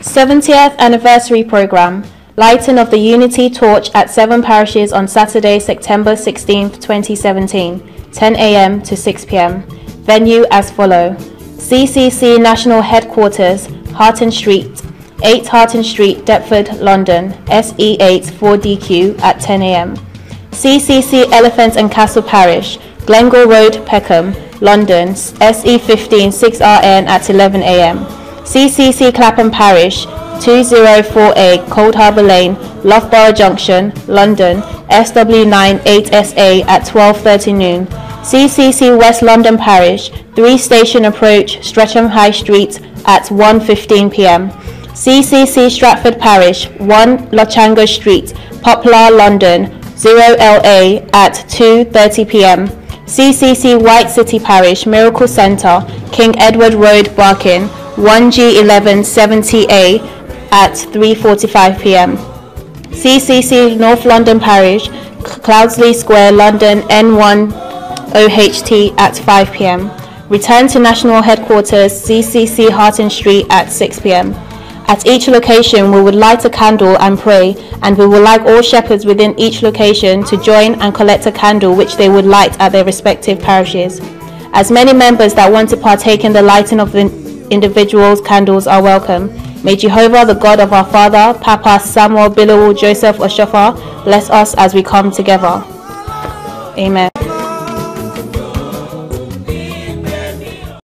70th Anniversary Programme Lighting of the Unity Torch at seven parishes on Saturday, September 16, 2017, 10am to 6pm. Venue as follow. CCC National Headquarters, Harton Street, 8 Harton Street, Deptford, London, SE8 4DQ at 10am. CCC Elephant and Castle Parish, Glengall Road, Peckham, London, SE15 6RN at 11am. CCC Clapham Parish, 2048 Cold Harbour Lane, Loughborough Junction, London, SW9 8SA at 12.30 noon. CCC West London Parish, 3 Station Approach, Streatham High Street at 1.15 pm. CCC Stratford Parish, 1 Lochnagar Street, Poplar, London, 0LA at 2.30 pm. CCC White City Parish, Miracle Centre, King Edward Road, Barking, 1G1170A at 3.45 pm. CCC North London Parish, Cloudsley Square, London, N1 OHT at 5 pm. Return to National Headquarters, CCC Harton Street at 6 pm. At each location, we would light a candle and pray, and we would like all shepherds within each location to join and collect a candle which they would light at their respective parishes. As many members that want to partake in the lighting of the individuals' candles are welcome. May Jehovah, the God of our father, Papa Samuel Bilewu Joseph Oshoffa, bless us as we come together. Amen.